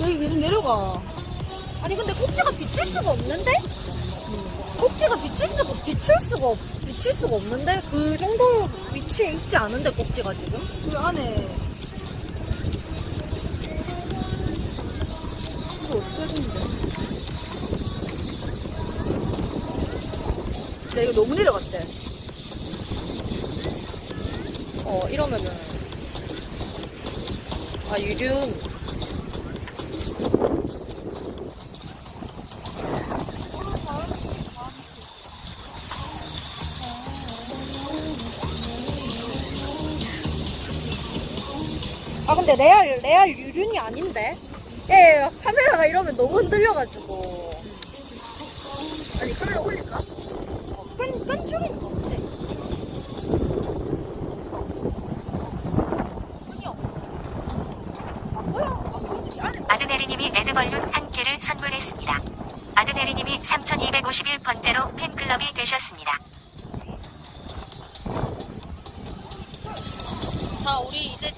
여기 계속 내려가. 아니 근데 꼭지가 비칠 수가 없는데? 꼭지가 비칠 수가 비칠 수가 없 비칠 수가 없는데 그 정도 위치에 있지 않은데 꼭지가 지금? 그 안에. 이거 어떻게 해주는데? 야, 이거 너무 내려갔대. 어 이러면은 아 유륜 아 근데 레알 레알 유륜이 아닌데? 예 카메라가 이러면 너무 흔들려가지고 아니, 카메라 올릴까? 끈, 끈 줄이는 거 같아 아 아드네리님이 레드벌룬 한 개를 선물했습니다. 아드네리님이 3251번째로 팬클럽이 되셨습니다. 자, 우리 이제